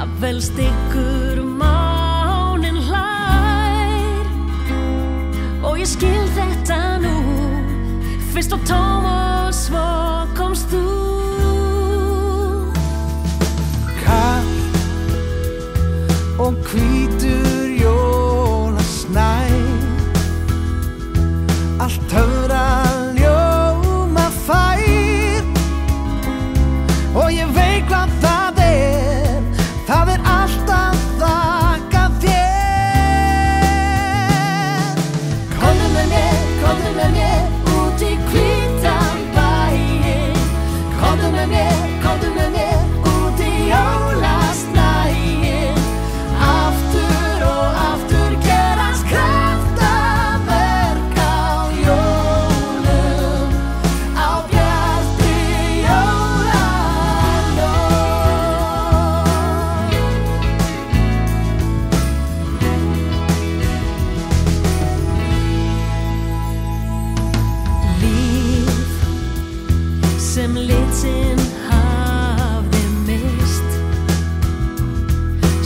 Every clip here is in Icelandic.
Jafnvel styggur mánin hlær. Og ég skil þetta nú. Fyrst á tóm og svo komst þú. Kallt og hvítur jólasnæ Allt höfn sem litinn hafði mist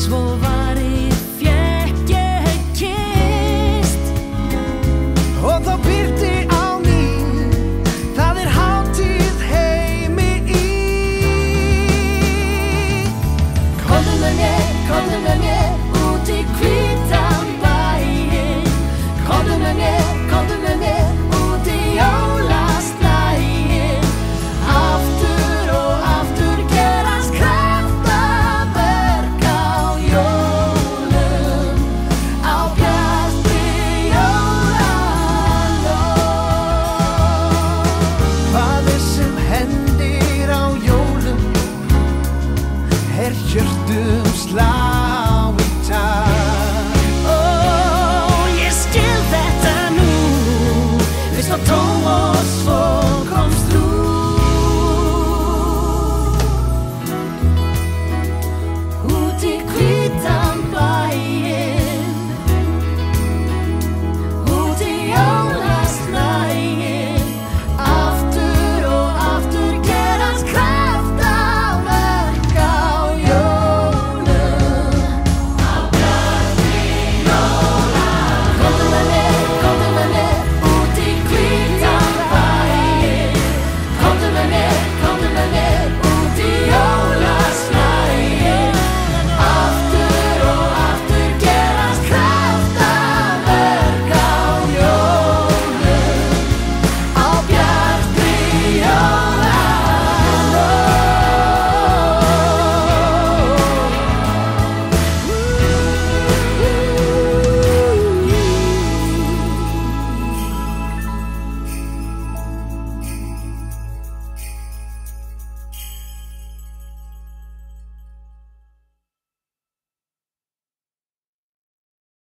svo var ég fjekk ég kist. Og þá byrti á ný það er hátíð heimi í. Komðu með mér, komðu með mér. good.